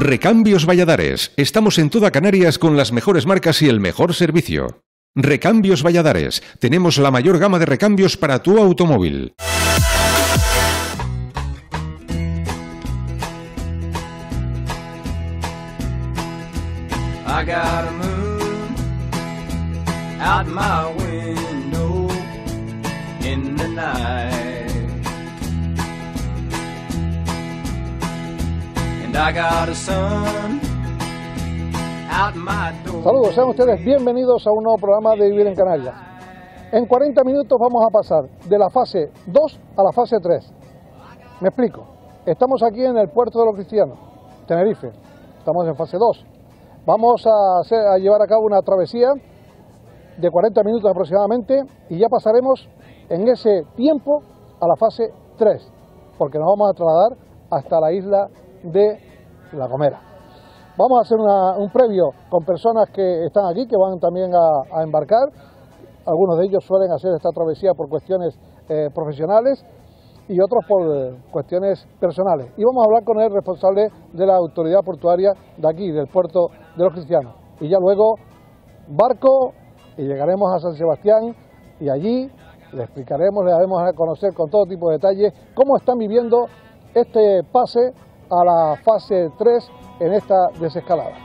Recambios Valladares. Estamos en toda Canarias con las mejores marcas y el mejor servicio. Recambios Valladares. Tenemos la mayor gama de recambios para tu automóvil. I got a moon out my window in the night. Saludos, sean ustedes bienvenidos a un nuevo programa de Vivir en Canarias. En 40 minutos vamos a pasar de la fase 2 a la fase 3. Me explico. Estamos aquí en el puerto de los cristianos, Tenerife. Estamos en fase 2. Vamos a, llevar a cabo una travesía de 40 minutos aproximadamente y ya pasaremos en ese tiempo a la fase 3, porque nos vamos a trasladar hasta la isla de La Gomera. Vamos a hacer un previo con personas que están aquí, que van también a, a embarcar. Algunos de ellos suelen hacer esta travesía por cuestiones eh, profesionales y otros por eh, cuestiones personales. Y vamos a hablar con el responsable de la autoridad portuaria de aquí, del puerto de los cristianos. Y ya luego barco y llegaremos a San Sebastián y allí le explicaremos, le daremos a conocer con todo tipo de detalles cómo están viviendo este pase a la fase 3 en esta desescalada.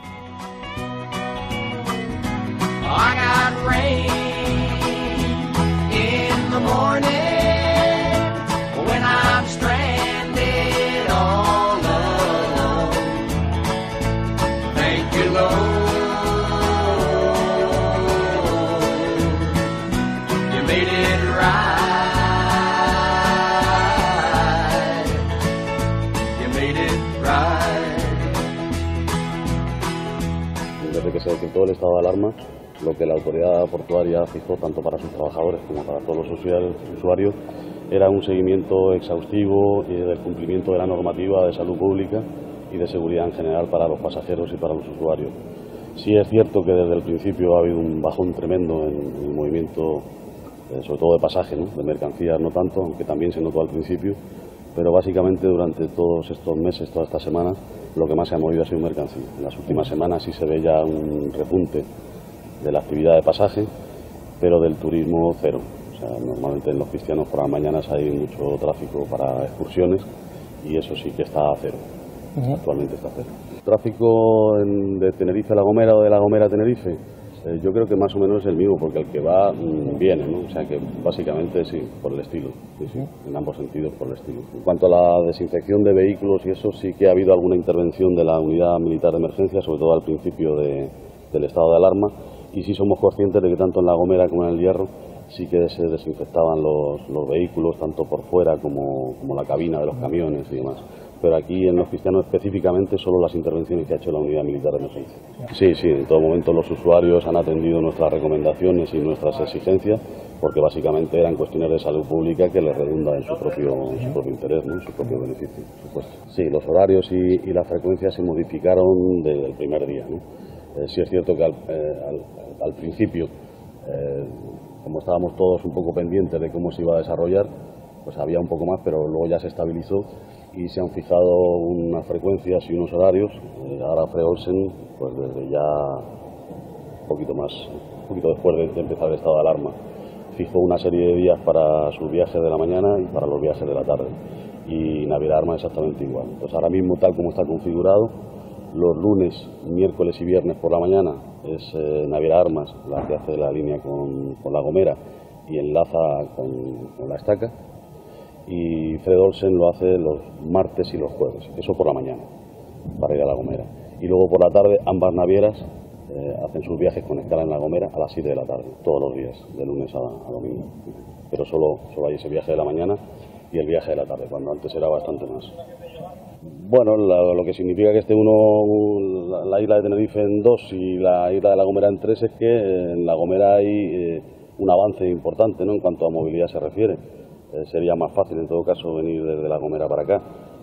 Desde que se decretó el estado de alarma, lo que la autoridad portuaria fijó tanto para sus trabajadores como para todos los usuarios- era un seguimiento exhaustivo eh, del cumplimiento de la normativa de salud pública y de seguridad en general para los pasajeros y para los usuarios. Sí es cierto que desde el principio ha habido un bajón tremendo en el movimiento, eh, sobre todo de pasaje, de mercancías no tanto, aunque también se notó al principio, pero básicamente durante todos estos meses, todas estas semanas, lo que más se ha movido ha sido mercancía. En las últimas semanas sí se ve ya un repunte de la actividad de pasaje, pero del turismo cero. O sea, normalmente en los cristianos por las mañanas hay mucho tráfico para excursiones y eso sí que está a cero. Actualmente está a cero. Tráfico de Tenerife a La Gomera o de La Gomera a Tenerife, eh, yo creo que más o menos es el mismo, porque el que va mm, viene, ¿no? O sea que básicamente sí, por el estilo, en ambos sentidos por el estilo. En cuanto a la desinfección de vehículos y eso, sí que ha habido alguna intervención de la unidad militar de emergencia, sobre todo al principio de- del estado de alarma, y sí somos conscientes de que tanto en La Gomera como en el Hierro sí que se desinfectaban los, los vehículos, tanto por fuera como, como la cabina de los camiones y demás. Pero aquí en los específicamente solo las intervenciones que ha hecho la unidad militar de emergencia. Sí, sí, en todo momento los usuarios han atendido nuestras recomendaciones y nuestras exigencias porque básicamente eran cuestiones de salud pública que les redunda en su propio, interés, en su propio beneficio. Sí, los horarios y, y las frecuencias se modificaron desde el primer día. Eh, sí es cierto que al, eh, principio, eh, como estábamos todos un poco pendientes de cómo se iba a desarrollar, pues había un poco más, pero luego ya se estabilizó y se han fijado unas frecuencias y unos horarios. Eh, ahora Fred Olsen, pues desde ya un poquito más, un poquito después de, empezar el estado de alarma, fijó una serie de días para sus viajes de la mañana y para los viajes de la tarde. Y Navidad Armas exactamente igual. Pues ahora mismo, tal como está configurado, los lunes, miércoles y viernes por la mañana es eh, Navidad Armas la que hace la línea con, con La Gomera y enlaza con, con la estaca. Y Fred Olsen lo hace los martes y los jueves, eso por la mañana, para ir a La Gomera. Y luego por la tarde, ambas navieras eh, hacen sus viajes con escala en La Gomera a las 7 de la tarde, todos los días, de lunes a, domingo. Pero solo, solo hay ese viaje de la mañana y el viaje de la tarde, cuando antes era bastante más. Bueno, lo que significa que esté uno, la, la isla de Tenerife en dos y la isla de La Gomera en tres es que en La Gomera hay eh, un avance importante ¿no? en cuanto a movilidad se refiere. Eh, sería más fácil en todo caso venir desde La Gomera para acá.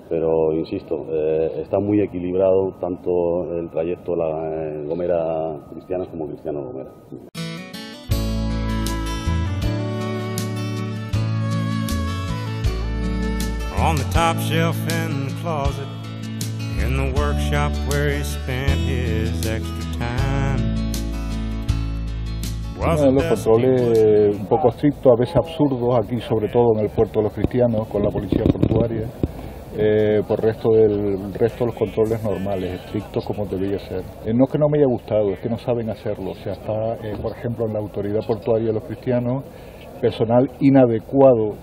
Pero insisto, eh, está muy equilibrado tanto el trayecto La eh, Gomera Cristianas como Cristiano Gomera. Los controles un poco estrictos, a veces absurdos, aquí sobre todo en el puerto de los cristianos, con la policía portuaria, eh, por resto del resto de los controles normales, estrictos como debía ser. Eh, no es que no me haya gustado, es que no saben hacerlo. O sea, está, eh, por ejemplo, en la autoridad portuaria de los cristianos, personal inadecuado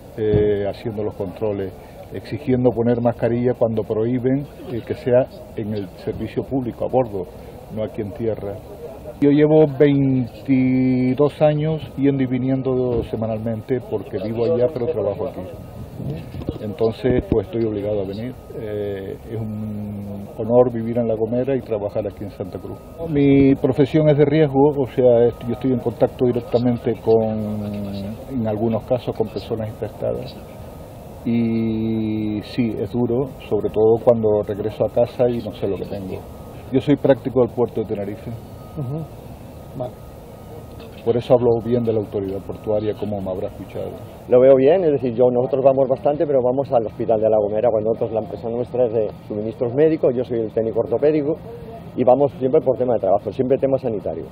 haciendo los controles, exigiendo poner mascarilla cuando prohíben que sea en el servicio público, a bordo, no aquí en tierra. Yo llevo 22 años yendo y viniendo semanalmente porque vivo allá pero trabajo aquí. Entonces, pues estoy obligado a venir. Eh, es un honor vivir en La Gomera y trabajar aquí en Santa Cruz. Mi profesión es de riesgo, o sea, yo estoy en contacto directamente con, en algunos casos, con personas infectadas. Y sí, es duro, sobre todo cuando regreso a casa y no sé lo que tengo. Yo soy práctico del puerto de Tenerife. Vale. Por eso hablo bien de la autoridad portuaria, como me habrá escuchado. Lo veo bien, es decir, yo nosotros vamos bastante, pero vamos al hospital de La Gomera, cuando nosotros la empresa nuestra es de suministros médicos, yo soy el técnico ortopédico y vamos siempre por tema de trabajo, siempre tema sanitario.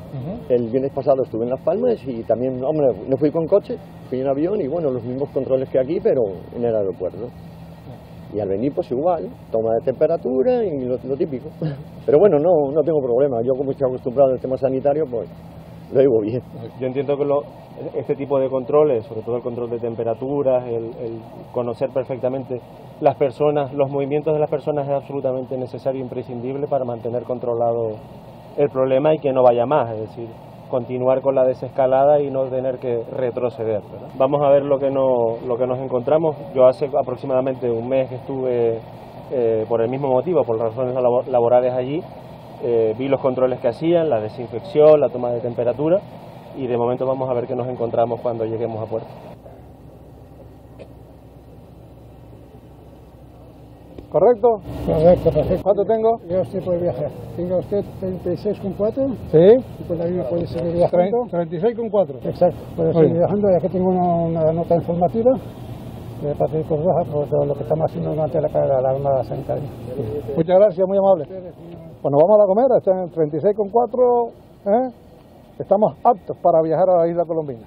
El viernes pasado estuve en Las Palmas y también, hombre, no fui con coche, fui en avión y bueno, los mismos controles que aquí, pero en el aeropuerto. Y al venir pues igual, toma de temperatura y lo, típico. Pero bueno, no, no tengo problema, yo como estoy acostumbrado al tema sanitario, pues lo llevo bien. Yo entiendo que lo- este tipo de controles, sobre todo el control de temperaturas, el, el conocer perfectamente las personas, los movimientos de las personas es absolutamente necesario e imprescindible para mantener controlado el problema y que no vaya más, es decir, continuar con la desescalada y no tener que retroceder. Vamos a ver lo que, no, lo que nos encontramos. Yo hace aproximadamente un mes que estuve eh, por el mismo motivo, por razones labo- laborales allí, eh, vi los controles que hacían, la desinfección, la toma de temperatura y de momento vamos a ver qué nos encontramos cuando lleguemos a puerto. ¿Correcto? Correcto, perfecto. ¿Cuánto tengo? Ya usted puede viajar. Tenga usted 36,4 Sí. y pues la misma puede seguir viajando. 36,4. Exacto, puede seguir viajando. Ya que tengo una, una nota informativa de parte de por todo lo que estamos haciendo durante la carrera de la Armada Sanitaria. Muchas gracias, muy amable. Bueno, vamos a la Gomera, están en 36,4. ¿eh? Estamos aptos para viajar a la isla colombina.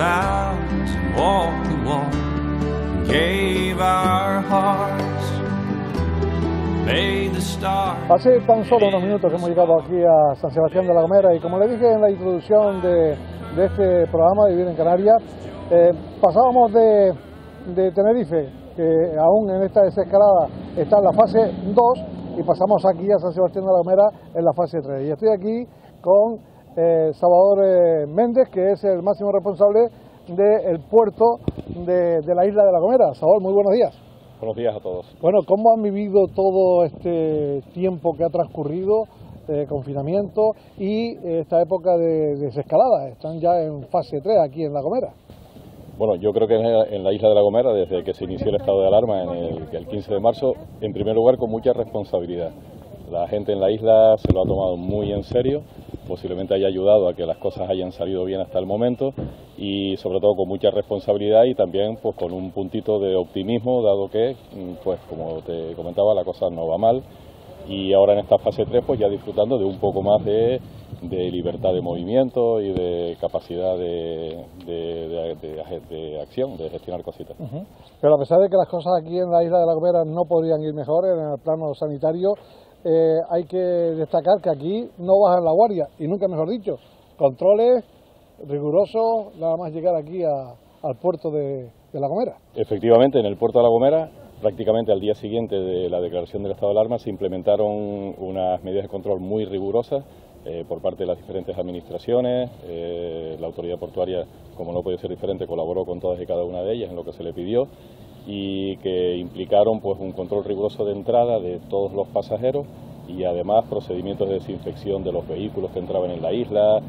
vows and walked the walk, and gave our hearts, made the stars. Hace tan solo unos minutos que hemos llegado aquí a San Sebastián de la Gomera y como le dije en la introducción de, de este programa de Vivir en Canarias, eh, pasábamos de, de Tenerife, que aún en esta desescalada está en la fase 2 y pasamos aquí a San Sebastián de la Gomera en la fase 3. Y estoy aquí con eh, Salvador eh, Méndez, que es el máximo responsable del puerto de, la isla de la Gomera. Salvador, muy buenos días. Buenos días a todos. Bueno, ¿cómo han vivido todo este tiempo que ha transcurrido de confinamiento y esta época de desescalada? Están ya en fase 3 aquí en La Gomera. Bueno, yo creo que en la isla de La Gomera, desde que se inició el estado de alarma en el, 15 de marzo, en primer lugar con mucha responsabilidad. La gente en la isla se lo ha tomado muy en serio, posiblemente haya ayudado a que las cosas hayan salido bien hasta el momento y sobre todo con mucha responsabilidad y también pues con un puntito de optimismo, dado que, pues como te comentaba, la cosa no va mal y ahora en esta fase 3 pues ya disfrutando de un poco más de libertad de movimiento y de capacidad de, de, acción, de gestionar cositas. Pero a pesar de que las cosas aquí en la isla de La Gomera no podrían ir mejor en el plano sanitario, eh, hay que destacar que aquí no bajan la guardia, y nunca mejor dicho, controles rigurosos, nada más llegar aquí al puerto de, La Gomera. Efectivamente, en el puerto de La Gomera prácticamente al día siguiente de la declaración del estado de alarma se implementaron unas medidas de control muy rigurosas eh, por parte de las diferentes administraciones. Eh, la autoridad portuaria, como no puede ser diferente, colaboró con todas y cada una de ellas en lo que se le pidió y que implicaron pues un control riguroso de entrada de todos los pasajeros y además procedimientos de desinfección de los vehículos que entraban en la isla,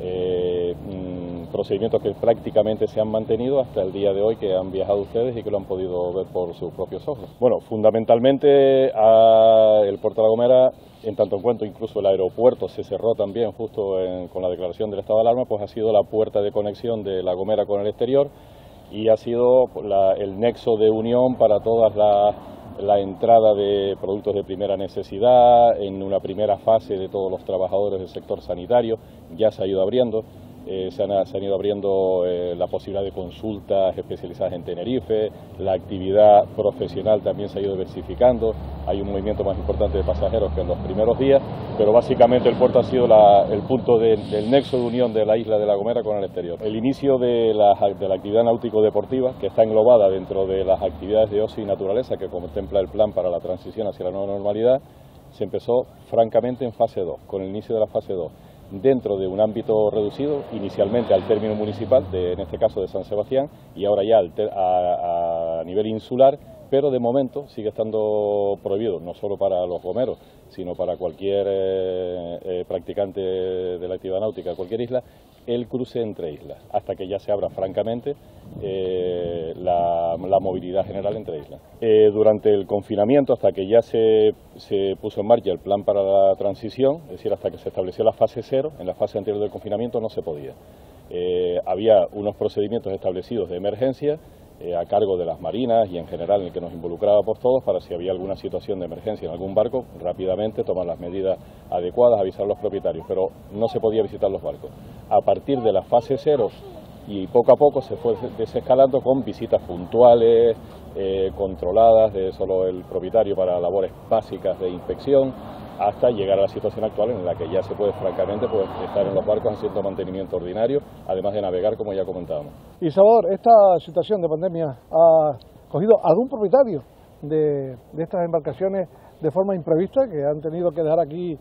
eh, mm, procedimientos que prácticamente se han mantenido hasta el día de hoy que han viajado ustedes y que lo han podido ver por sus propios ojos. Bueno, fundamentalmente a el Puerto de la Gomera en tanto en cuanto incluso el aeropuerto se cerró también justo con la declaración del estado de alarma, pues ha sido la puerta de conexión de La Gomera con el exterior y ha sido el nexo de unión para toda la, la entrada de productos de primera necesidad, en una primera fase de todos los trabajadores del sector sanitario, ya se ha ido abriendo. Eh, se, han, ido abriendo eh, la posibilidad de consultas especializadas en Tenerife, la actividad profesional también se ha ido diversificando, hay un movimiento más importante de pasajeros que en los primeros días, pero básicamente el puerto ha sido el punto del nexo de unión de la isla de La Gomera con el exterior. El inicio de la, de la actividad náutico-deportiva, que está englobada dentro de las actividades de ocio y naturaleza que contempla el plan para la transición hacia la nueva normalidad, se empezó francamente en fase 2, con el inicio de la fase 2 dentro de un ámbito reducido, inicialmente al término municipal, de, en este caso de San Sebastián, y ahora ya a, nivel insular, pero de momento sigue estando prohibido, no solo para los gomeros, sino para cualquier eh, eh, practicante de la actividad náutica, cualquier isla, el cruce entre islas, hasta que ya se abra francamente eh, la, movilidad general entre islas. durante el confinamiento, hasta que ya se, se, puso en marcha el plan para la transición, es decir, hasta que se estableció la fase cero, en la fase anterior del confinamiento no se podía. había unos procedimientos establecidos de emergencia eh, a cargo de las marinas y en general en el que nos involucrábamos todos para si había alguna situación de emergencia en algún barco, rápidamente tomar las medidas adecuadas, avisar a los propietarios, pero no se podía visitar los barcos. A partir de la fase cero y poco a poco se fue desescalando con visitas puntuales, eh, controladas de solo el propietario para labores básicas de inspección, hasta llegar a la situación actual en la que ya se puede francamente pues, estar en los barcos haciendo mantenimiento ordinario, además de navegar como ya comentábamos. Y Salvador, esta situación de pandemia ha cogido algún propietario de, estas embarcaciones de forma imprevista que han tenido que dejar aquí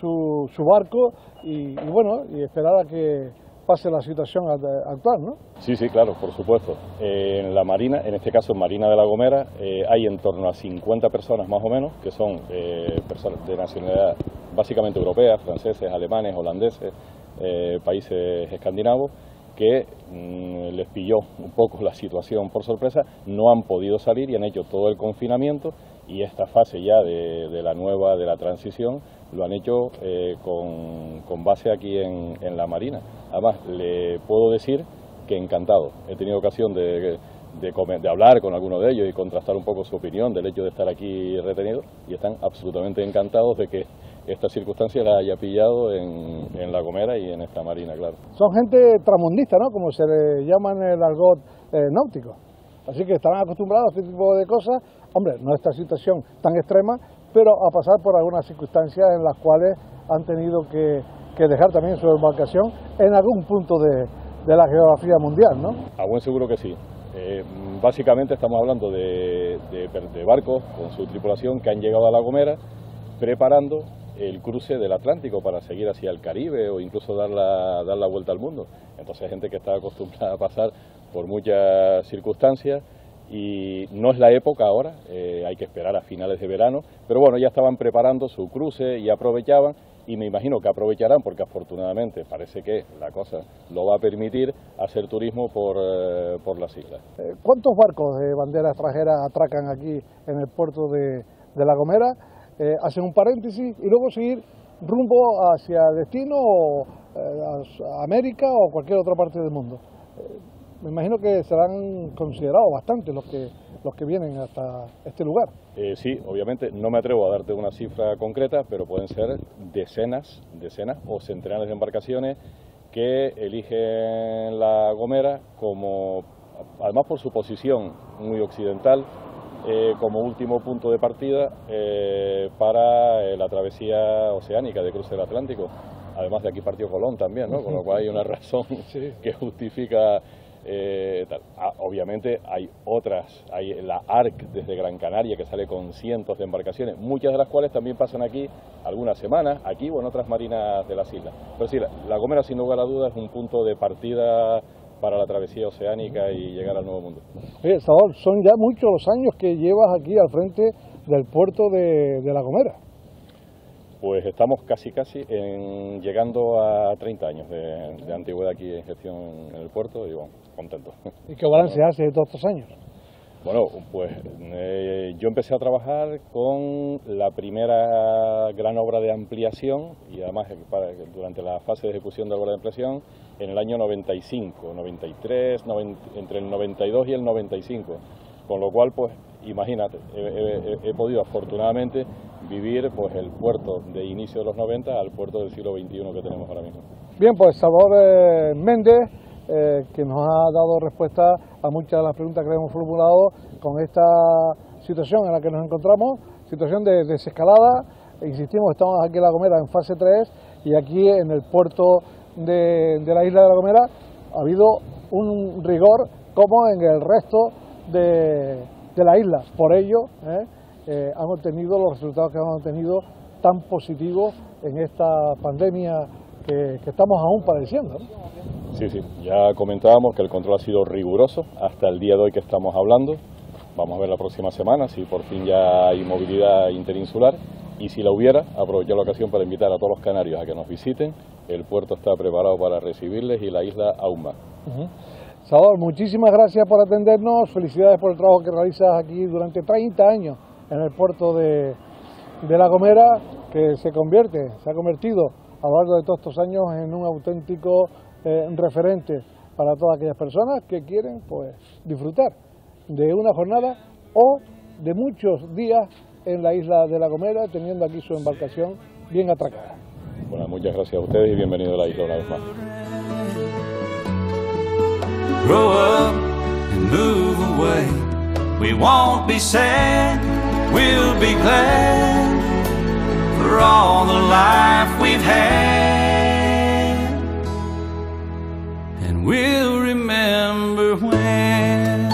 su, su barco y bueno, y esperar a que pase la situación actual, ¿no? Sí, sí, claro, por supuesto. en la Marina, en este caso en Marina de la Gomera, eh, hay en torno a 50 personas más o menos, que son eh, personas de nacionalidad básicamente europea, franceses, alemanes, holandeses, eh, países escandinavos, que mm, les pilló un poco la situación por sorpresa, no han podido salir y han hecho todo el confinamiento y esta fase ya de, de la nueva, de la transición, lo han hecho eh, con, base aquí en, la Marina. Además, le puedo decir que encantado. He tenido ocasión de, de, hablar con algunos de ellos y contrastar un poco su opinión del hecho de estar aquí retenido y están absolutamente encantados de que esta circunstancia la haya pillado en, La Gomera y en esta Marina, claro. Son gente tramundista, ¿no? Como se le llama en el argot eh, náutico. Así que están acostumbrados a este tipo de cosas. Hombre, no esta situación tan extrema, pero a pasar por algunas circunstancias en las cuales han tenido que, dejar también su embarcación en algún punto de, la geografía mundial, ¿no? A buen seguro que sí. Eh, básicamente estamos hablando de, barcos con su tripulación que han llegado a La Gomera preparando el cruce del Atlántico para seguir hacia el Caribe o incluso dar la, dar la vuelta al mundo. Entonces gente que está acostumbrada a pasar por muchas circunstancias y no es la época ahora, eh, hay que esperar a finales de verano, pero bueno, ya estaban preparando su cruce y aprovechaban y me imagino que aprovecharán porque afortunadamente parece que la cosa lo va a permitir hacer turismo por, eh, por las islas. Eh, ¿Cuántos barcos de bandera extranjera atracan aquí en el puerto de, de La Gomera? Eh, hacen un paréntesis y luego seguir rumbo hacia destino o a América o cualquier otra parte del mundo. Me imagino que serán considerados bastante los que los que vienen hasta este lugar. Eh, sí, obviamente no me atrevo a darte una cifra concreta, pero pueden ser decenas, decenas o centenares de embarcaciones que eligen la Gomera como, además por su posición muy occidental, eh, como último punto de partida eh, para la travesía oceánica de cruce del Atlántico. Además de aquí partió Colón también, ¿no? con lo cual hay una razón que justifica eh, ah, obviamente hay otras, hay la ARC desde Gran Canaria que sale con cientos de embarcaciones, muchas de las cuales también pasan aquí algunas semanas, aquí o en otras marinas de las islas. Pero sí, la, Gomera sin lugar a dudas es un punto de partida para la travesía oceánica y llegar al Nuevo Mundo. son ya muchos los años que llevas aquí al frente del puerto de, La Gomera. Pues estamos casi casi en, llegando a 30 años de, antigüedad aquí en gestión en el puerto y bueno, contento. ¿Y qué balance hace de todos estos años? Bueno, pues eh, yo empecé a trabajar con la primera gran obra de ampliación y además durante la fase de ejecución de la obra de ampliación en el año 95, 93, entre el 92 y el 95. Con lo cual, pues imagínate, he, podido afortunadamente vivir pues el puerto de inicio de los 90 al puerto del siglo XXI que tenemos ahora mismo. Bien, pues Salvador eh, Méndez eh, que nos ha dado respuesta a muchas de las preguntas que le hemos formulado con esta situación en la que nos encontramos, situación de desescalada. Insistimos, estamos aquí en La Gomera en fase 3 y aquí en el puerto de, la isla de La Gomera ha habido un rigor como en el resto de, la isla. Por ello, eh, eh, han obtenido los resultados que han obtenido tan positivos en esta pandemia que, estamos aún padeciendo. Sí, sí, ya comentábamos que el control ha sido riguroso hasta el día de hoy que estamos hablando. Vamos a ver la próxima semana si por fin ya hay movilidad interinsular y si la hubiera, aprovecho la ocasión para invitar a todos los canarios a que nos visiten. El puerto está preparado para recibirles y la isla aún más. Salvador, muchísimas gracias por atendernos. Felicidades por el trabajo que realizas aquí durante 30 años en el puerto de, de La Gomera, que se convierte, se ha convertido a lo largo de todos estos años en un auténtico eh, referente para todas aquellas personas que quieren pues disfrutar de una jornada o de muchos días en la isla de La Gomera, teniendo aquí su embarcación bien atracada. Bueno, muchas gracias a ustedes y bienvenido a la isla una vez más. Grow up and move away. We won't be sad, we'll be glad for all the life we've had. And we'll remember when.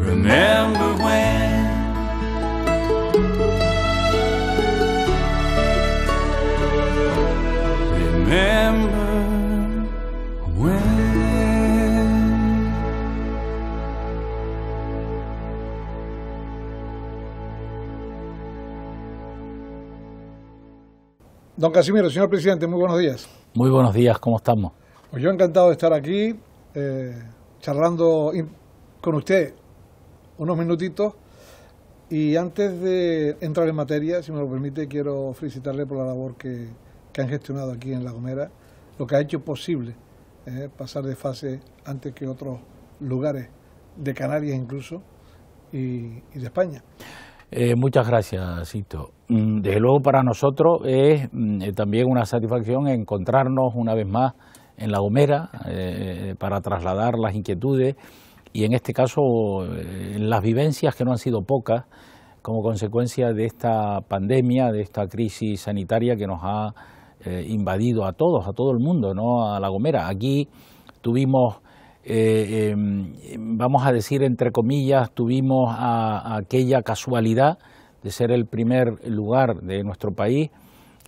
Remember when. Don Casimiro, señor presidente, muy buenos días. Muy buenos días, ¿cómo estamos? Pues yo encantado de estar aquí, eh, charlando con usted unos minutitos. Y antes de entrar en materia, si me lo permite, quiero felicitarle por la labor que, han gestionado aquí en La Gomera, lo que ha hecho posible eh, pasar de fase antes que otros lugares de Canarias incluso y, de España. Eh, muchas gracias, Cito. Mm, desde luego para nosotros es mm, eh, también una satisfacción encontrarnos una vez más en La Gomera para trasladar las inquietudes y en este caso las vivencias que no han sido pocas como consecuencia de esta pandemia, de esta crisis sanitaria que nos ha eh, invadido a todos, a todo el mundo, no a La Gomera. Aquí tuvimos, eh, em, vamos a decir entre comillas, tuvimos aquella casualidad de ser el primer lugar de nuestro país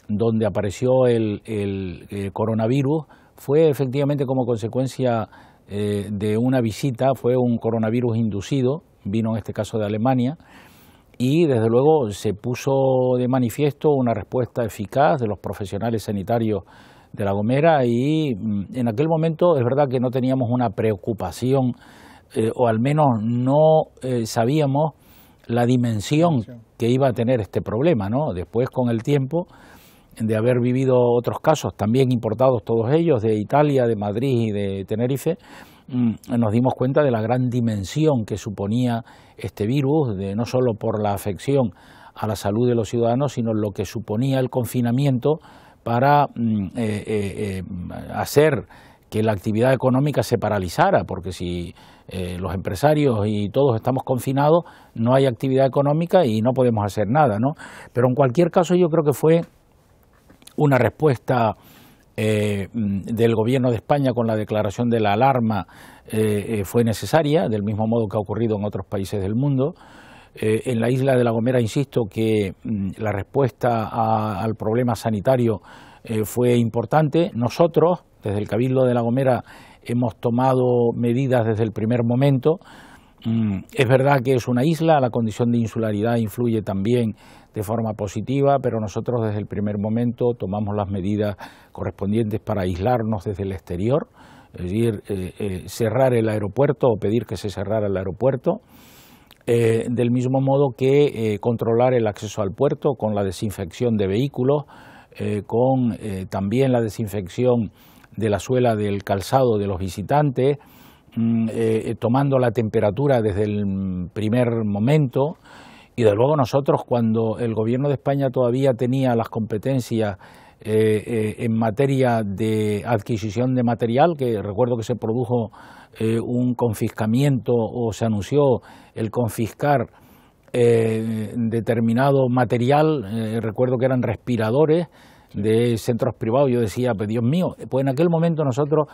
donde apareció el, coronavirus, fue efectivamente como consecuencia de una visita, fue un coronavirus inducido, vino en este caso de Alemania, y desde luego se puso de manifiesto una respuesta eficaz de los profesionales sanitarios de La Gomera y mm, en aquel momento es verdad que no teníamos una preocupación eh, o al menos no eh, sabíamos la dimensión que iba a tener este problema, ¿no? Después con el tiempo de haber vivido otros casos también importados todos ellos de Italia, de Madrid y de Tenerife, nos dimos cuenta de la gran dimensión que suponía este virus, de, no solo por la afección a la salud de los ciudadanos, sino lo que suponía el confinamiento para mm, eh, eh, eh, hacer que la actividad económica se paralizara, porque si los empresarios y todos estamos confinados, no hay actividad económica y no podemos hacer nada, ¿no? Pero en cualquier caso yo creo que fue una respuesta eh, del Gobierno de España con la declaración de la alarma eh, eh, fue necesaria, del mismo modo que ha ocurrido en otros países del mundo. en la isla de La Gomera, insisto, que mm, la respuesta al problema sanitario fue importante. Nosotros, desde el Cabildo de La Gomera, hemos tomado medidas desde el primer momento. Mm, es verdad que es una isla, la condición de insularidad influye también de forma positiva, pero nosotros desde el primer momento tomamos las medidas correspondientes para aislarnos desde el exterior, es decir, eh, eh, cerrar el aeropuerto o pedir que se cerrara el aeropuerto, eh, del mismo modo que controlar el acceso al puerto con la desinfección de vehículos, con también la desinfección de la suela del calzado de los visitantes, mm, tomando la temperatura desde el primer momento, y de luego nosotros cuando el gobierno de España todavía tenía las competencias eh, eh, en materia de adquisición de material, que recuerdo que se produjo eh, un confiscamiento o se anunció el confiscar determinado material, recuerdo que eran respiradores de centros privados, yo decía, pues Dios mío, pues en aquel momento nosotros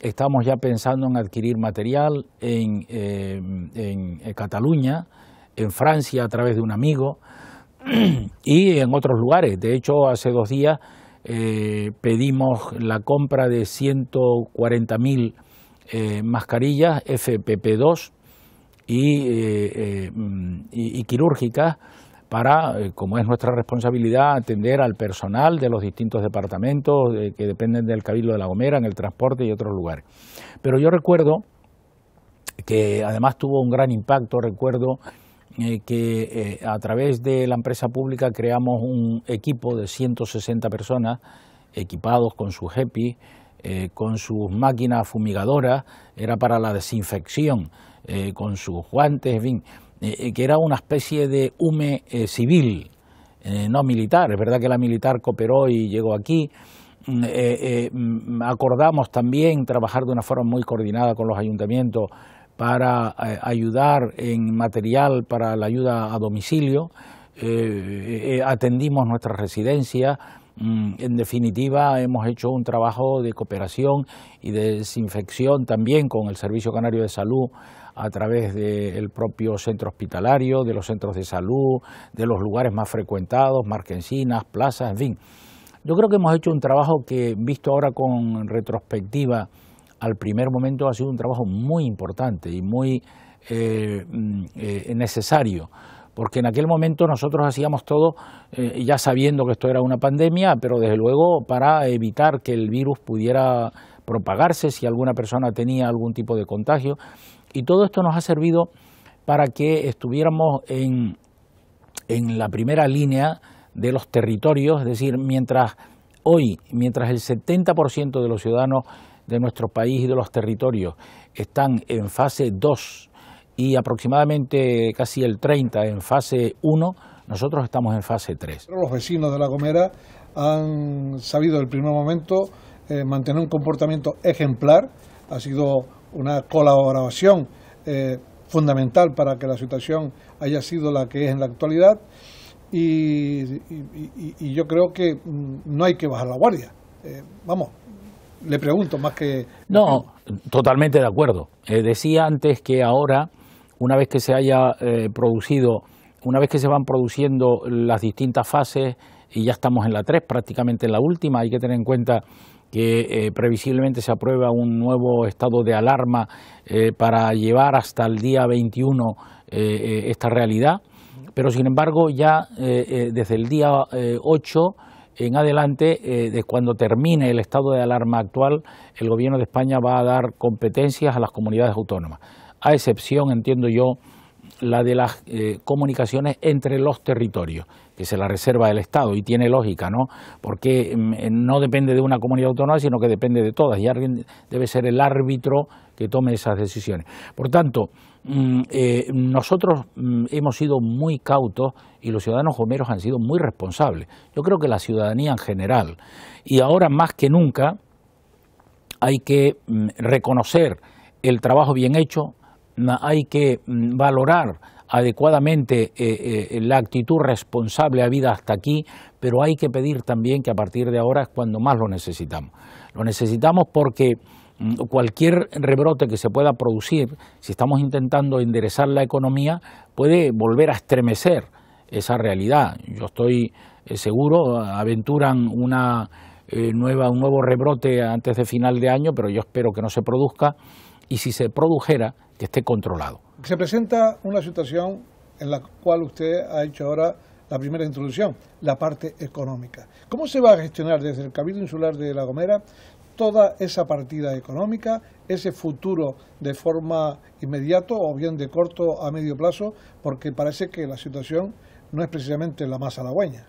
estábamos ya pensando en adquirir material en, en Cataluña, en Francia a través de un amigo y en otros lugares. De hecho, hace dos días eh, pedimos la compra de 140.000 eh, mascarillas FPP2 eh, y, y, quirúrgicas para, como es nuestra responsabilidad, atender al personal de los distintos departamentos que dependen del Cabildo de La Gomera, en el transporte y otros lugares. Pero yo recuerdo que además tuvo un gran impacto, recuerdo eh, que eh, a través de la empresa pública creamos un equipo de 160 personas equipados con su HEPI, eh, con sus máquinas fumigadoras, era para la desinfección, con sus guantes, en fin, que era una especie de hume civil, no militar. Es verdad que la militar cooperó y llegó aquí. Mm, mm, acordamos también trabajar de una forma muy coordinada con los ayuntamientos para eh, ayudar en material para la ayuda a domicilio, eh, eh, atendimos nuestra residencia, mm, en definitiva hemos hecho un trabajo de cooperación y de desinfección también con el Servicio Canario de Salud a través del propio centro hospitalario, de los centros de salud, de los lugares más frecuentados, marquesinas, plazas, en fin. Yo creo que hemos hecho un trabajo que, visto ahora con retrospectiva, al primer momento ha sido un trabajo muy importante y muy eh, mm, eh, necesario, porque en aquel momento nosotros hacíamos todo eh, ya sabiendo que esto era una pandemia, pero desde luego para evitar que el virus pudiera propagarse si alguna persona tenía algún tipo de contagio. Y todo esto nos ha servido para que estuviéramos en, en la primera línea de los territorios, es decir, mientras hoy, mientras el 70% de los ciudadanos de nuestro país y de los territorios están en fase 2 y aproximadamente casi el 30 en fase 1, nosotros estamos en fase 3. Los vecinos de La Gomera han sabido el primer momento eh, mantener un comportamiento ejemplar, ha sido una colaboración eh, fundamental para que la situación haya sido la que es en la actualidad y, yo creo que mm, no hay que bajar la guardia. Eh, vamos, le pregunto más que... No, totalmente de acuerdo. Eh, decía antes que ahora, una vez que se haya eh, producido, una vez que se van produciendo las distintas fases, y ya estamos en la 3, prácticamente en la última, hay que tener en cuenta que previsiblemente se aprueba un nuevo estado de alarma para llevar hasta el día 21 esta realidad pero sin embargo ya eh, eh, desde el día 8 eh, en adelante, de cuando termine el estado de alarma actual, el Gobierno de España va a dar competencias a las comunidades autónomas, a excepción, entiendo yo, la de las comunicaciones entre los territorios, que se la reserva el Estado y tiene lógica, ¿no? Porque mm, no depende de una comunidad autónoma, sino que depende de todas y alguien debe ser el árbitro que tome esas decisiones. Por tanto, eh, nosotros mm, hemos sido muy cautos y los ciudadanos gomeros han sido muy responsables. Yo creo que la ciudadanía en general, y ahora más que nunca, hay que mm, reconocer el trabajo bien hecho, hay que valorar adecuadamente eh, eh, la actitud responsable a vida hasta aquí, pero hay que pedir también que a partir de ahora es cuando más lo necesitamos. Lo necesitamos porque Mm, cualquier rebrote que se pueda producir, si estamos intentando enderezar la economía, puede volver a estremecer esa realidad. Yo estoy eh, seguro, aventuran una eh, nueva, un nuevo rebrote antes de final de año, pero yo espero que no se produzca y si se produjera, que esté controlado. Se presenta una situación en la cual usted ha hecho ahora la primera introducción, la parte económica. ¿Cómo se va a gestionar desde el Cabildo Insular de La Gomera toda esa partida económica, ese futuro de forma inmediato o bien de corto a medio plazo, porque parece que la situación no es precisamente la más halagüeña.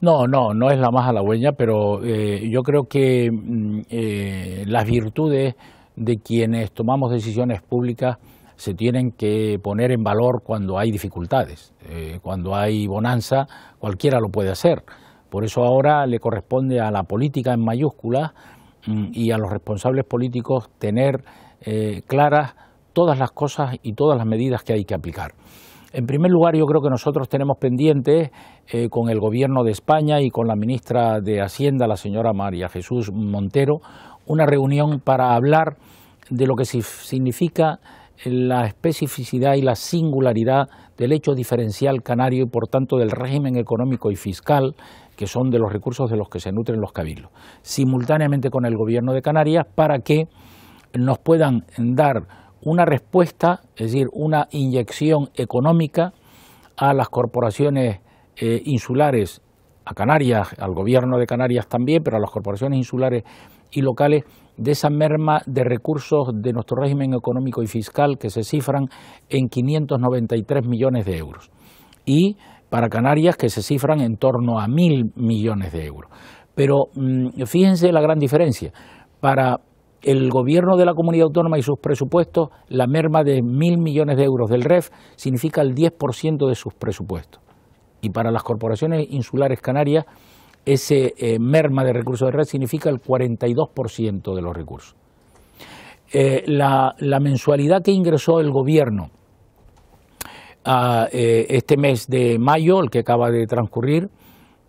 No, no, no es la más halagüeña, pero eh, yo creo que mm, eh, las virtudes de quienes tomamos decisiones públicas se tienen que poner en valor cuando hay dificultades. Eh, cuando hay bonanza, cualquiera lo puede hacer. Por eso ahora le corresponde a la política en mayúsculas y a los responsables políticos tener eh, claras todas las cosas y todas las medidas que hay que aplicar. En primer lugar, yo creo que nosotros tenemos pendiente eh, con el Gobierno de España y con la ministra de Hacienda, la señora María Jesús Montero, una reunión para hablar de lo que significa la especificidad y la singularidad del hecho diferencial canario y por tanto del régimen económico y fiscal que son de los recursos de los que se nutren los cabildos, simultáneamente con el Gobierno de Canarias para que nos puedan dar una respuesta, es decir, una inyección económica a las corporaciones eh, insulares, a Canarias, al Gobierno de Canarias también, pero a las corporaciones insulares y locales, de esa merma de recursos de nuestro régimen económico y fiscal que se cifran en 593 millones de euros. Y para Canarias que se cifran en torno a mil millones de euros. Pero mm, fíjense la gran diferencia. Para el gobierno de la comunidad autónoma y sus presupuestos, la merma de mil millones de euros del REF significa el 10% de sus presupuestos. Y para las corporaciones insulares canarias, ese eh, merma de recursos del REF significa el 42% de los recursos. Eh, la mensualidad que ingresó el gobierno a, eh, este mes de mayo, el que acaba de transcurrir,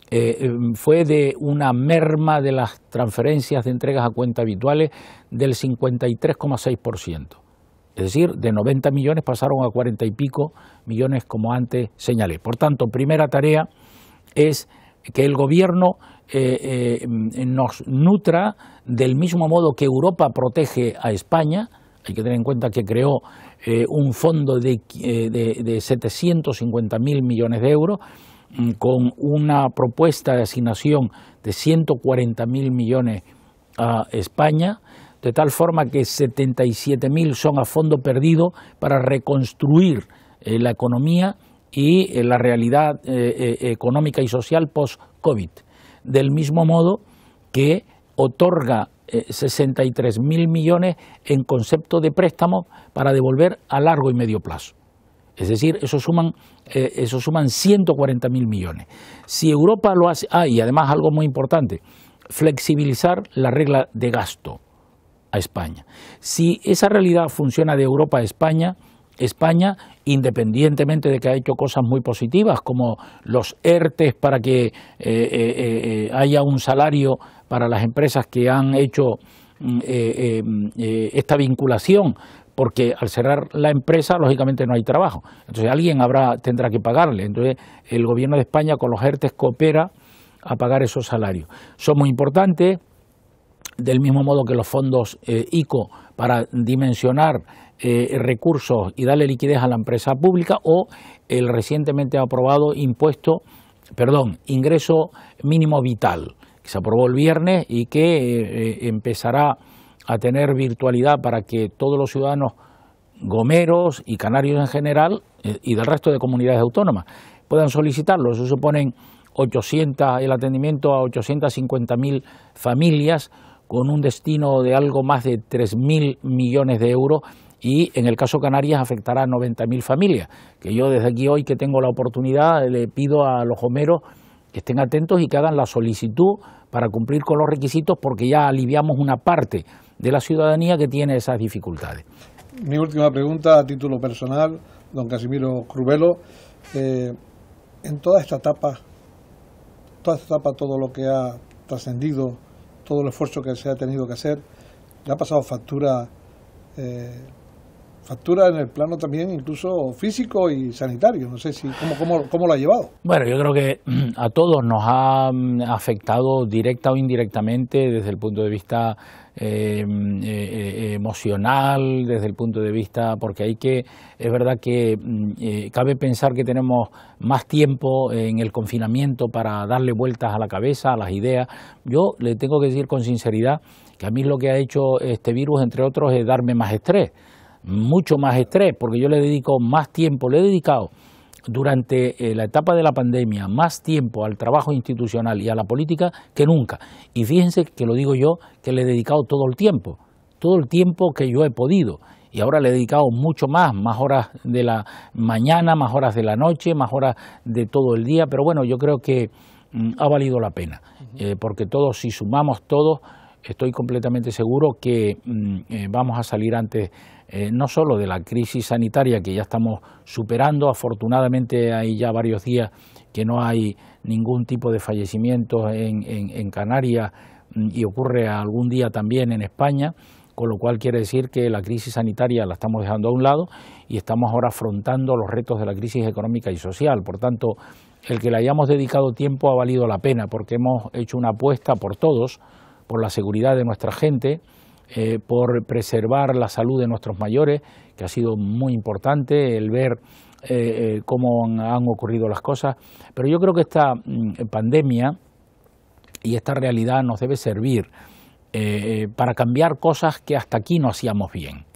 eh, em, fue de una merma de las transferencias de entregas a cuenta habituales del 53,6%. Es decir, de 90 millones pasaron a 40 y pico millones como antes señalé. Por tanto, primera tarea es que el gobierno eh, nos nutra del mismo modo que Europa protege a España. Hay que tener en cuenta que creó eh, un fondo de, eh, de, de 750.000 millones de euros mm, con una propuesta de asignación de 140.000 millones a España, de tal forma que 77.000 son a fondo perdido para reconstruir eh, la economía y la realidad económica y social post-COVID. Del mismo modo que otorga 63 eh, mil millones en concepto de préstamo para devolver a largo y medio plazo. Es decir, eso suman, eh, eso suman 140 mil millones. Si Europa lo hace, ah, y además algo muy importante, flexibilizar la regla de gasto a España. Si esa realidad funciona de Europa a España, España, independientemente de que ha hecho cosas muy positivas, como los ERTES para que eh, haya un salario para las empresas que han hecho mm, esta vinculación porque al cerrar la empresa, lógicamente no hay trabajo. Entonces alguien habrá, tendrá que pagarle. Entonces el gobierno de España con los ERTES coopera a pagar esos salarios. Son muy importantes, del mismo modo que los fondos eh, ICO para dimensionar eh, recursos y darle liquidez a la empresa pública o el recientemente aprobado impuesto, perdón, ingreso mínimo vital, que se aprobó el viernes y que eh, empezará a tener virtualidad para que todos los ciudadanos gomeros y canarios en general y del resto de comunidades autónomas puedan solicitarlo. Eso suponen 800, el atendimiento a 850.000 familias con un destino de algo más de 3.000 millones de euros y en el caso Canarias afectará a 90.000 familias, que yo desde aquí hoy que tengo la oportunidad le pido a los homeros que estén atentos y que hagan la solicitud para cumplir con los requisitos porque ya aliviamos una parte de la ciudadanía que tiene esas dificultades. Mi última pregunta a título personal, don Casimiro Crubelo. Eh, en toda esta etapa toda esta etapa, todo lo que ha trascendido, todo el esfuerzo que se ha tenido que hacer, le ha pasado factura, eh, factura en el plano también incluso físico y sanitario. No sé si cómo, cómo, cómo lo ha llevado. Bueno, yo creo que a todos nos ha mm, afectado directa o indirectamente desde el punto de vista eh, eh, emocional, desde el punto de vista, porque hay que, es verdad que mm, eh, cabe pensar que tenemos más tiempo en el confinamiento para darle vueltas a la cabeza, a las ideas. Yo le tengo que decir con sinceridad que a mí lo que ha hecho este virus, entre otros, es darme más estrés, mucho más estrés, porque yo le dedico más tiempo, le he dedicado durante eh, la etapa de la pandemia más tiempo al trabajo institucional y a la política que nunca. Y fíjense que lo digo yo, que le he dedicado todo el tiempo, todo el tiempo que yo he podido. Y ahora le he dedicado mucho más, más horas de la mañana, más horas de la noche, más horas de todo el día. Pero bueno, yo creo que mm, ha valido la pena, eh, porque todos, si sumamos todos, estoy completamente seguro que mm, eh, vamos a salir antes eh, no solo de la crisis sanitaria que ya estamos superando, afortunadamente hay ya varios días que no hay ningún tipo de fallecimiento en, en, Canarias mm, y ocurre algún día también en España, con lo cual quiere decir que la crisis sanitaria la estamos dejando a un lado y estamos ahora afrontando los retos de la crisis económica y social. Por tanto, el que le hayamos dedicado tiempo ha valido la pena porque hemos hecho una apuesta por todos, por la seguridad de nuestra gente, eh, por preservar la salud de nuestros mayores, que ha sido muy importante el ver eh, eh, cómo han, ocurrido las cosas. Pero yo creo que esta mm, pandemia y esta realidad nos debe servir para cambiar cosas que hasta aquí no hacíamos bien.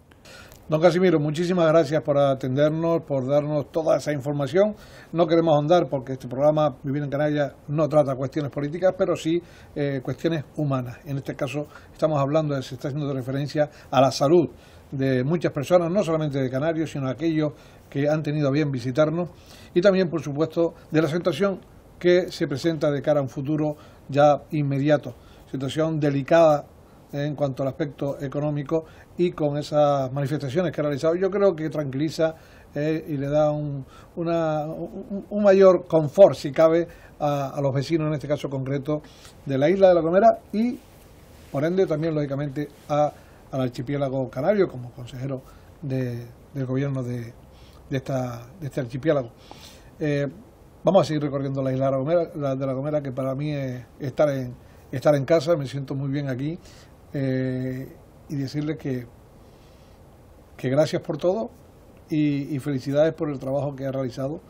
Don Casimiro, muchísimas gracias por atendernos, por darnos toda esa información. No queremos ahondar porque este programa Vivir en Canarias no trata cuestiones políticas, pero sí eh, cuestiones humanas. En este caso estamos hablando, se está haciendo referencia a la salud de muchas personas, no solamente de Canarios, sino de aquellos que han tenido a bien visitarnos y también, por supuesto, de la situación que se presenta de cara a un futuro ya inmediato. Situación delicada en cuanto al aspecto económico y con esas manifestaciones que ha realizado, yo creo que tranquiliza eh, y le da un, un, mayor confort, si cabe, a, los vecinos, en este caso concreto, de la isla de La Gomera y, por ende, también, lógicamente, a, al archipiélago canario como consejero de, del gobierno de, de, esta, este archipiélago. Eh, vamos a seguir recorriendo la isla de La Gomera, la de La Gomera que para mí es estar en, estar en casa, me siento muy bien aquí eh, y decirle que, que gracias por todo y, felicidades por el trabajo que ha realizado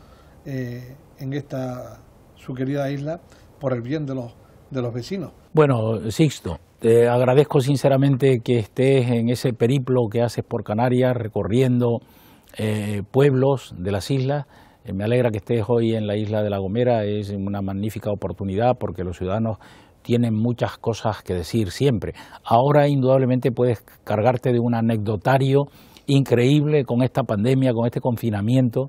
eh, en esta su querida isla por el bien de los, de los vecinos. Bueno, Sixto, te agradezco sinceramente que estés en ese periplo que haces por Canarias, recorriendo eh, pueblos de las islas. me alegra que estés hoy en la isla de La Gomera, es una magnífica oportunidad porque los ciudadanos tienen muchas cosas que decir siempre. Ahora indudablemente puedes cargarte de un anecdotario increíble con esta pandemia, con este confinamiento.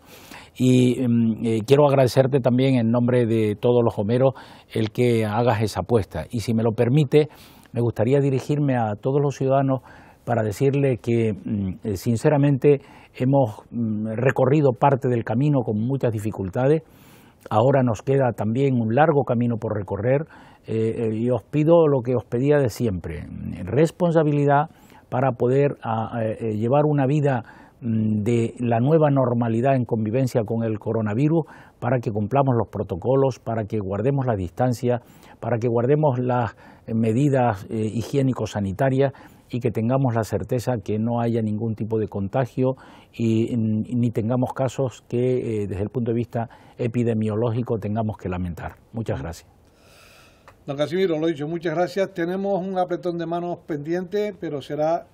Y mm, eh, quiero agradecerte también en nombre de todos los homeros el que hagas esa apuesta. Y si me lo permite, me gustaría dirigirme a todos los ciudadanos para decirle que, mm, eh, sinceramente, hemos mm, recorrido parte del camino con muchas dificultades, ahora nos queda también un largo camino por recorrer eh, y os pido lo que os pedía de siempre, responsabilidad para poder llevar una vida mm, de la nueva normalidad en convivencia con el coronavirus, para que cumplamos los protocolos, para que guardemos la distancia, para que guardemos las medidas higiénico-sanitarias y que tengamos la certeza que no haya ningún tipo de contagio y ni tengamos casos que eh, desde el punto de vista epidemiológico tengamos que lamentar. Muchas gracias. Don Casimiro, lo he dicho, muchas gracias. Tenemos un apretón de manos pendiente, pero será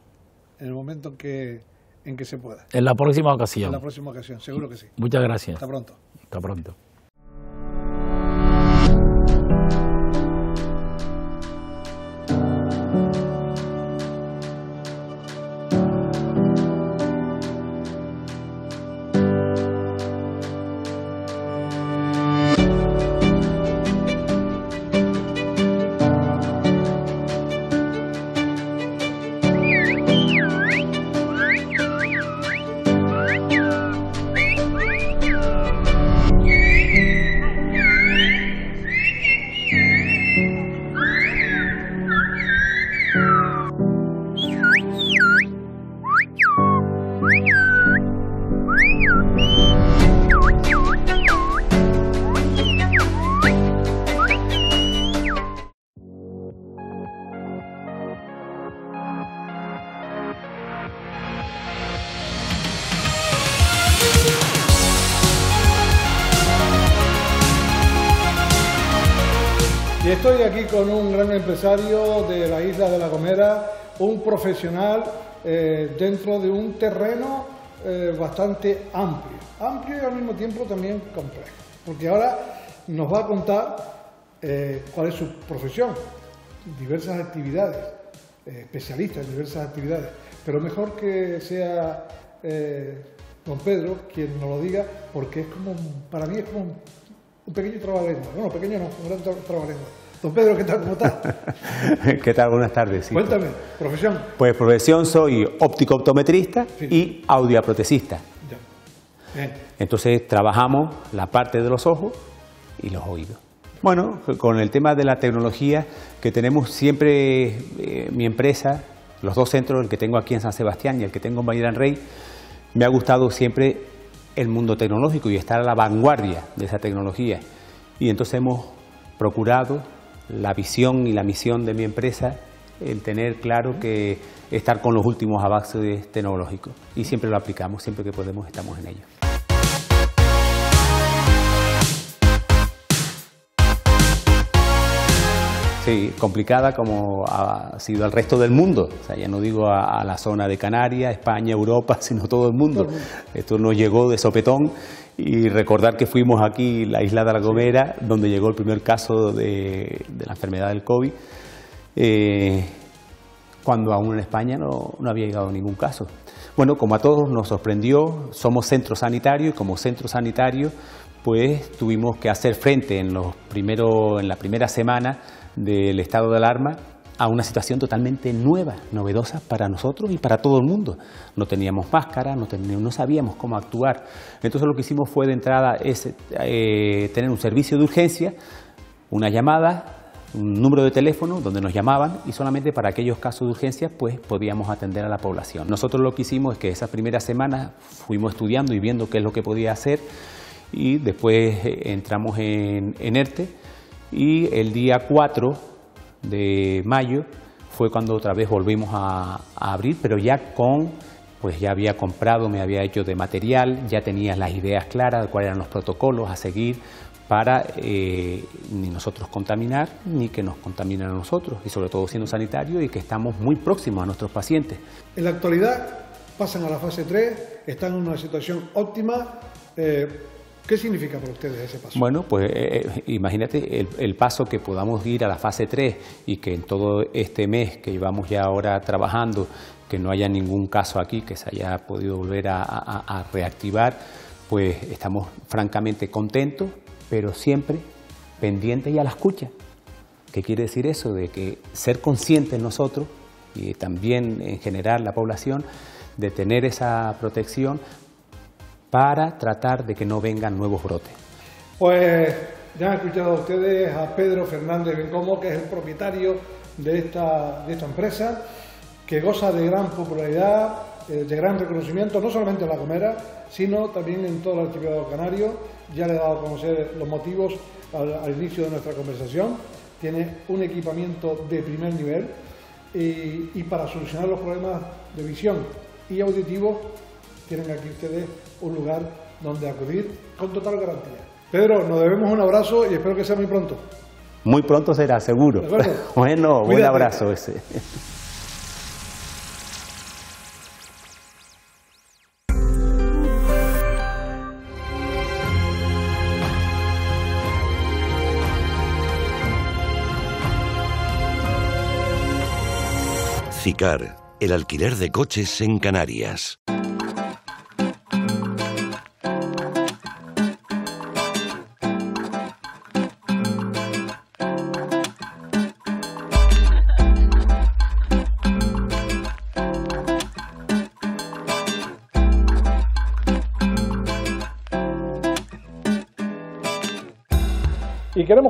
en el momento en que, en que se pueda. En la próxima ocasión. En la próxima ocasión, seguro que sí. Muchas gracias. Hasta pronto. Hasta pronto. Empresario de la isla de La Gomera, un profesional eh, dentro de un terreno eh, bastante amplio, amplio y al mismo tiempo también complejo, porque ahora nos va a contar eh, cuál es su profesión, diversas actividades, especialista en diversas actividades, pero mejor que sea don Pedro quien nos lo diga, porque es como, para mí es como un, pequeño trabalengua, bueno, pequeño no, un gran trabalengua Don Pedro, ¿qué tal? ¿Cómo está? ¿Qué tal? Buenas tardes. Cuéntame, profesión. Pues profesión soy óptico optometrista y audioprotesista. Bien. Entonces trabajamos la parte de los ojos y los oídos. Bueno, con el tema de la tecnología que tenemos siempre eh, mi empresa, los dos centros, el que tengo aquí en San Sebastián y el que tengo en Valle Rey, me ha gustado siempre el mundo tecnológico y estar a la vanguardia de esa tecnología. Y entonces hemos procurado la visión y la misión de mi empresa, el tener claro que estar con los últimos avances tecnológicos. Y siempre lo aplicamos, siempre que podemos estamos en ello. Sí, complicada como ha sido el resto del mundo. O sea, ya no digo a, la zona de Canarias, España, Europa, sino todo el mundo. Esto nos llegó de sopetón y recordar que fuimos aquí, la isla de La Gomera, donde llegó el primer caso de, la enfermedad del COVID, eh, cuando aún en España no, no, había llegado ningún caso. Bueno, como a todos nos sorprendió, somos centro sanitario y como centro sanitario pues tuvimos que hacer frente en, los primeros, en la primera semana del estado de alarma a una situación totalmente nueva, novedosa para nosotros y para todo el mundo. No teníamos máscara, no, sabíamos cómo actuar. Entonces lo que hicimos fue de entrada es, eh, tener un servicio de urgencia, una llamada, un número de teléfono donde nos llamaban y solamente para aquellos casos de urgencia pues podíamos atender a la población. Nosotros lo que hicimos es que esas primeras semanas fuimos estudiando y viendo qué es lo que podía hacer y después eh, entramos en, en ERTE y el día 4 de mayo fue cuando otra vez volvimos a, abrir, pero ya con, pues ya había comprado, me había hecho de material, ya tenía las ideas claras de cuáles eran los protocolos a seguir para eh, ni nosotros contaminar ni que nos contaminen a nosotros y sobre todo siendo sanitario y que estamos muy próximos a nuestros pacientes. En la actualidad pasan a la fase 3, están en una situación óptima. Eh, ¿Qué significa para ustedes ese paso? Bueno, pues eh, eh, imagínate el, paso que podamos ir a la fase 3 y que en todo este mes que llevamos ya ahora trabajando, que no haya ningún caso aquí que se haya podido volver a, reactivar, pues estamos francamente contentos, pero siempre pendientes y a la escucha. ¿Qué quiere decir eso? De que ser conscientes nosotros y también en general la población de tener esa protección para tratar de que no vengan nuevos brotes. Pues ya han escuchado ustedes a Pedro Fernández Bencomo, que es el propietario de esta, de esta empresa, que goza de gran popularidad, eh, de gran reconocimiento, no solamente en La Gomera, sino también en todo el archipiélago canario. Ya le he dado a conocer los motivos al, inicio de nuestra conversación. Tiene un equipamiento de primer nivel y, y para solucionar los problemas de visión y auditivo tienen aquí ustedes un lugar donde acudir con total garantía. Pedro, nos debemos un abrazo y espero que sea muy pronto. Muy pronto será, seguro. bueno, un abrazo ese. CICAR, el alquiler de coches en Canarias.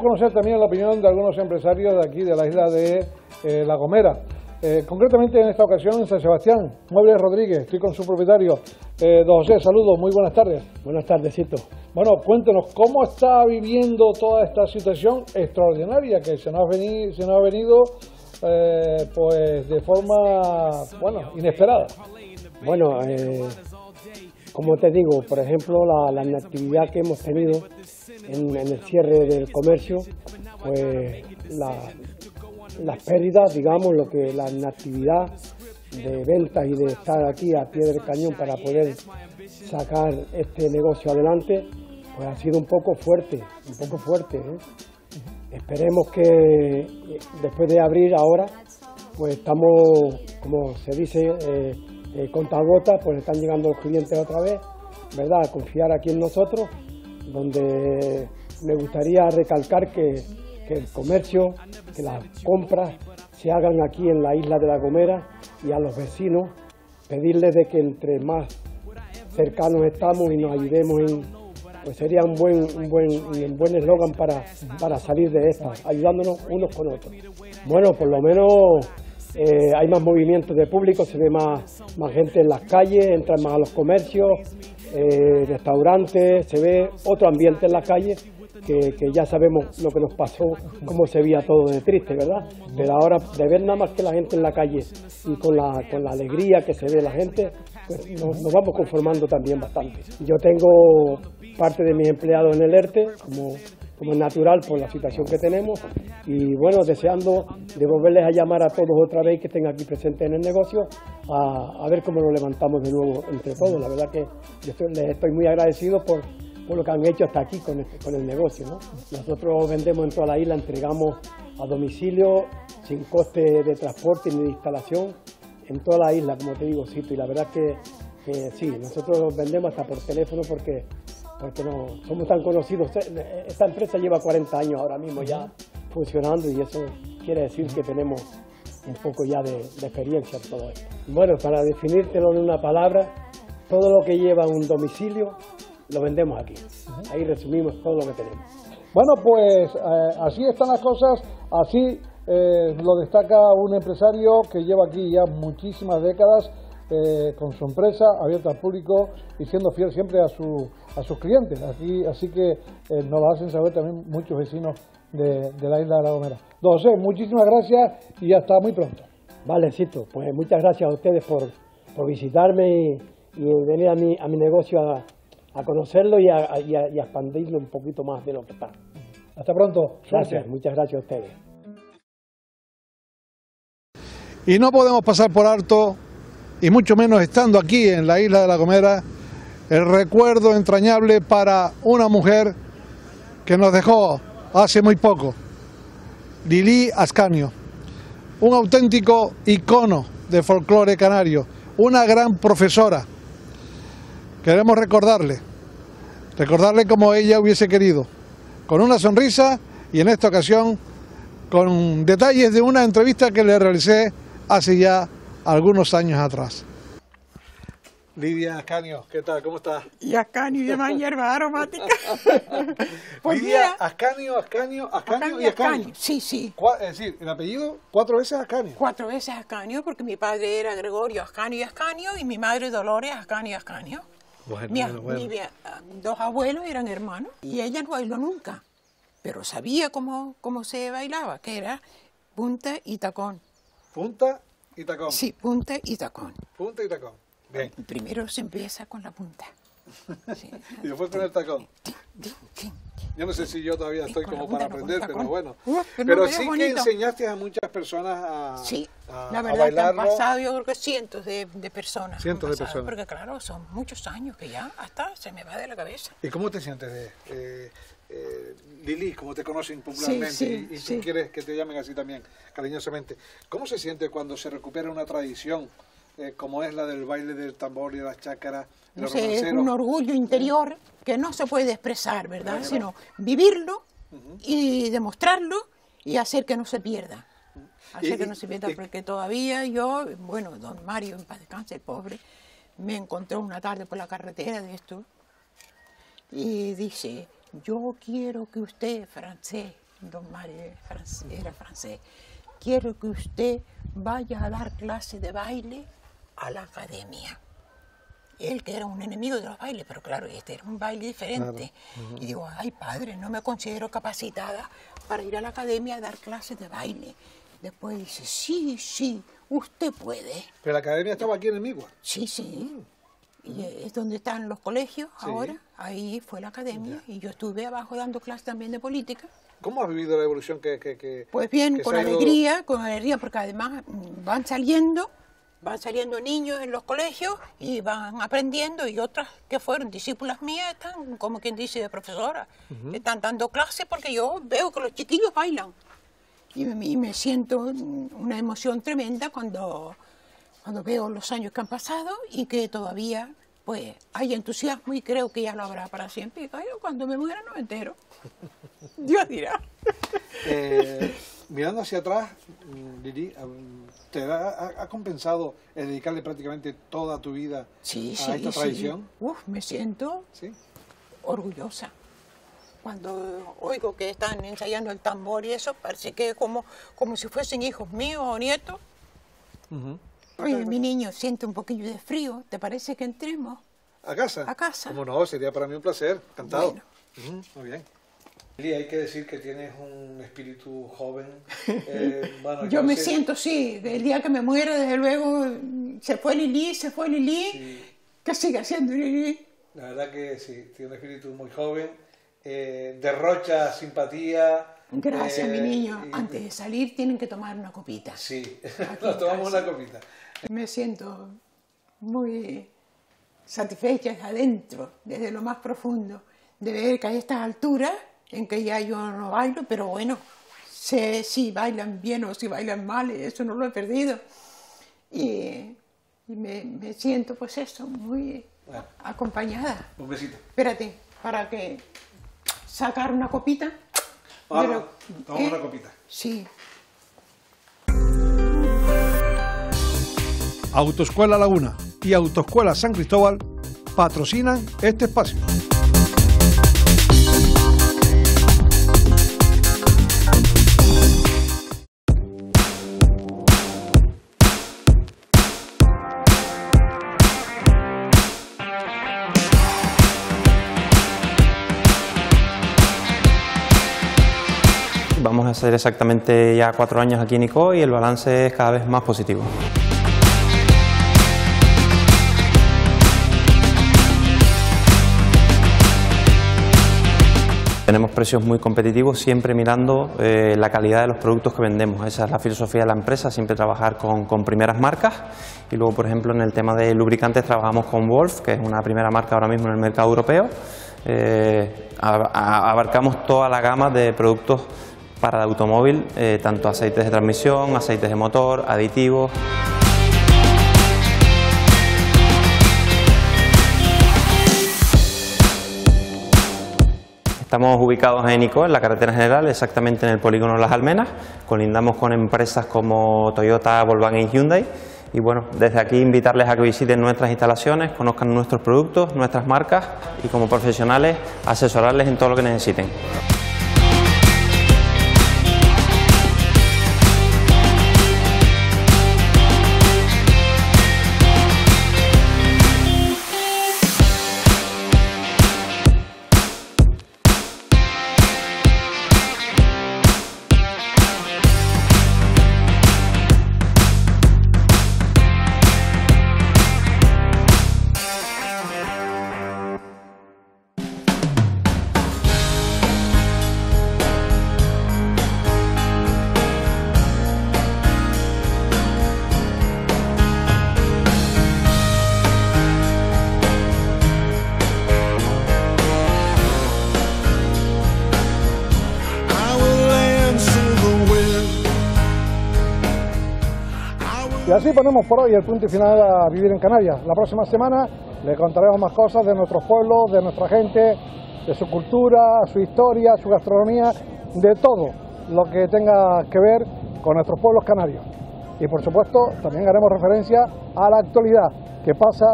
Conocer también la opinión de algunos empresarios de aquí, de la isla de eh, La Gomera. Eh, concretamente en esta ocasión en San Sebastián, Muebles Rodríguez, estoy con su propietario. Eh, don José, saludos, muy buenas tardes. Buenas tardes, Bueno, cuéntenos, ¿cómo está viviendo toda esta situación extraordinaria que se nos ha venido, se nos ha venido eh, pues de forma, bueno, inesperada? Bueno, como te digo, por ejemplo, la, inactividad que hemos tenido en, el cierre del comercio, pues la, las pérdidas, digamos, lo que la inactividad de ventas y de estar aquí a pie del cañón para poder sacar este negocio adelante, pues ha sido un poco fuerte, un poco fuerte. ¿eh? Esperemos que después de abrir ahora, pues estamos, como se dice, eh, eh conta gota, pues están llegando los clientes otra vez, ¿verdad? A confiar aquí en nosotros, donde me gustaría recalcar que que el comercio, que las compras se hagan aquí en la isla de La Gomera y a los vecinos pedirles de que entre más cercanos estamos y nos ayudemos en pues sería un buen un buen un buen eslogan para, para salir de esta, ayudándonos unos con otros. Bueno, por lo menos eh, hay más movimiento de público, se ve más, más gente en las calles, entran más a los comercios, eh, restaurantes, se ve otro ambiente en la calle que, ya sabemos lo que nos pasó, cómo se veía todo de triste, ¿verdad? Pero ahora de ver nada más que la gente en la calle y con la, con la alegría que se ve la gente, pues nos, vamos conformando también bastante. Yo tengo parte de mis empleados en el ERTE, como como es natural por la situación que tenemos y bueno, deseando devolverles a llamar a todos otra vez que estén aquí presentes en el negocio a, ver cómo lo levantamos de nuevo entre todos. La verdad que les estoy muy agradecido por, por lo que han hecho hasta aquí con el, con el negocio. ¿no? Nosotros vendemos en toda la isla, entregamos a domicilio sin coste de transporte ni de instalación en toda la isla, como te digo, Cito, y la verdad que, que sí, nosotros vendemos hasta por teléfono porque, porque no somos tan conocidos. Esta empresa lleva 40 años ahora mismo ya funcionando y eso quiere decir que tenemos un poco ya de, de experiencia en todo esto. Bueno, para definírtelo en una palabra, todo lo que lleva un domicilio lo vendemos aquí. Ahí resumimos todo lo que tenemos. Bueno, pues eh, así están las cosas, así eh, lo destaca un empresario que lleva aquí ya muchísimas décadas eh, con su empresa abierta al público y siendo fiel siempre a, su, a sus clientes. Aquí, así que nos lo hacen saber también muchos vecinos de, la isla de La Gomera. Don José, muchísimas gracias y hasta muy pronto. Vale, Cito, pues muchas gracias a ustedes por, por visitarme y, y venir a mi, a mi negocio a, a conocerlo y a, expandirlo un poquito más de lo que está. Hasta pronto. Gracias, muchas gracias a ustedes. Y no podemos pasar por alto, y mucho menos estando aquí en la isla de La Gomera, el recuerdo entrañable para una mujer que nos dejó hace muy poco, Lili Ascanio, un auténtico icono de folclore canario, una gran profesora, Queremos recordarle, recordarle como ella hubiese querido, con una sonrisa y en esta ocasión con detalles de una entrevista que le realicé hace ya algunos años atrás. Lidia Ascanio, ¿qué tal? ¿Cómo estás? Y Ascanio llama hierba aromática. pues Lidia Ascanio, Ascanio, Ascanio, y Ascanio. Sí, sí. Es decir, el apellido cuatro veces Ascanio. Cuatro veces Ascanio, porque mi padre era Gregorio Ascanio y Ascanio y mi madre Dolores Ascanio y Ascanio. Bueno, mi, bueno, bueno. mi, dos abuelos eran hermanos y ella no bailó nunca, pero sabía cómo, cómo se bailaba, que era punta y tacón. Punta y tacón. Sí, punta y tacón. Punta y tacón. Bien. Primero se empieza con la punta. Sí. y después con el tacón. Yo no sé si yo todavía estoy como para aprender, pero bueno. Pero, sí que enseñaste a muchas personas a Sí, a, la a verdad que han pasado yo creo que cientos de, de personas. Cientos de personas. Porque claro, son muchos años que ya hasta se me va de la cabeza. ¿Y cómo te sientes de eh, eh, Lili, como te conocen popularmente sí, y, y sí. tú quieres que te llamen así también, cariñosamente? ¿Cómo se siente cuando se recupera una tradición eh, como es la del baile del tambor y de las chácaras, No sé, es un orgullo interior que no se puede expresar, ¿verdad? Sino vivirlo y demostrarlo y hacer que no se pierda. Hacer Y- que no se pierda, y- porque todavía yo, bueno, don Mario, en paz descanse, el pobre, me encontró una tarde por la carretera de esto y dice, yo quiero que usted, francés, don Mario francés- era francés, quiero que usted vaya a dar clase de baile a la academia. Él que era un enemigo de los bailes, pero claro, este era un baile diferente. Claro. Y digo, ay padre, no me considero capacitada para ir a la academia a dar clases de baile. Después dice, sí, sí, usted puede. Pero la academia estaba aquí en Migua. Sí, sí. Y es donde están los colegios Sí. ahora. Ahí fue la academia y yo estuve abajo dando clases también de política. ¿Cómo has vivido la evolución que... que, que- Pues bien, que con ido- alegría, con alegría, porque además mm, van saliendo, van saliendo niños en los colegios y van aprendiendo y otras que fueron discípulas mías están, como quien dice, de profesora, están dando clases porque yo veo que los chiquillos bailan. Y me, y me siento mm, una emoción tremenda cuando, cuando veo los años que han pasado y que todavía pues hay entusiasmo y creo que ya lo habrá para siempre. Y claro, cuando me muera no me entero. Dios dirá. Eh, mirando hacia atrás, Lili, mm, ¿te ha, ha- compensado el dedicarle prácticamente toda tu vida Sí, a sí, esta sí. tradición? Uf, me siento orgullosa. Cuando oigo que están ensayando el tambor y eso, parece que como, como si fuesen hijos míos o nietos. Oye, mi niño siente un poquillo de frío, ¿te parece que entremos? ¿A casa? A casa. Como no, sería para mí un placer, encantado. Ujú, muy bien. Lili, hay que decir que tienes un espíritu joven. Eh, bueno, Yo me sé- siento, sí, el día que me muera, desde luego, se fue Lili, se fue Lili, ¿qué sigue haciendo Lili? La verdad que sí, tiene un espíritu muy joven, eh, derrocha simpatía. Gracias, eh, mi niño. y- Antes de salir tienen que tomar una copita. Sí, nos tomamos una copita. Me siento muy satisfecha adentro, desde lo más profundo, de ver que a estas alturas, en que ya yo no bailo, pero bueno, sé si bailan bien o si bailan mal, eso no lo he perdido. Y, y me, me siento, pues eso, muy Bueno, acompañada. un besito. Espérate, para que sacar una copita. Ahora, Pero, ¿eh? una copita. Sí. Autoescuela Laguna y Autoescuela San Cristóbal patrocinan este espacio. Vamos a hacer exactamente ya cuatro años aquí en ICO y el balance es cada vez más positivo. Tenemos precios muy competitivos, siempre mirando eh, la calidad de los productos que vendemos. Esa es la filosofía de la empresa, siempre trabajar con, con primeras marcas. Y luego, por ejemplo, en el tema de lubricantes trabajamos con Wolf, que es una primera marca ahora mismo en el mercado europeo. Eh, abarcamos toda la gama de productos para el automóvil, eh, tanto aceites de transmisión, aceites de motor, aditivos. Estamos ubicados en ICO, en la carretera general, exactamente en el polígono Las Almenas. Colindamos con empresas como Toyota, Volkswagen y Hyundai. y bueno, desde aquí invitarles a que visiten nuestras instalaciones, conozcan nuestros productos, nuestras marcas y como profesionales asesorarles en todo lo que necesiten. Así ponemos por hoy el punto final a Vivir en Canarias. La próxima semana le contaremos más cosas de nuestros pueblos, de nuestra gente, de su cultura, su historia, su gastronomía, de todo lo que tenga que ver con nuestros pueblos canarios. Y por supuesto también haremos referencia a la actualidad que pasa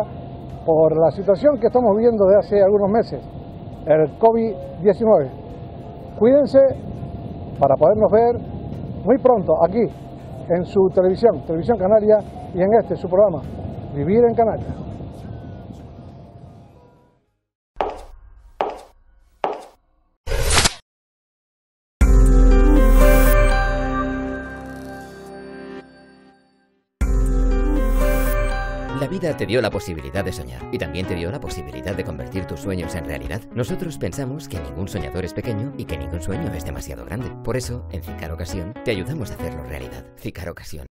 por la situación que estamos viviendo desde hace algunos meses, el COVID-19. Cuídense para podernos ver muy pronto aquí en su televisión, Televisión Canaria, y en este, su programa, Vivir en Canarias. Vida te dio la posibilidad de soñar y también te dio la posibilidad de convertir tus sueños en realidad. Nosotros pensamos que ningún soñador es pequeño y que ningún sueño es demasiado grande. Por eso, en Cicar Ocasión, te ayudamos a hacerlo realidad. Cicar Ocasión.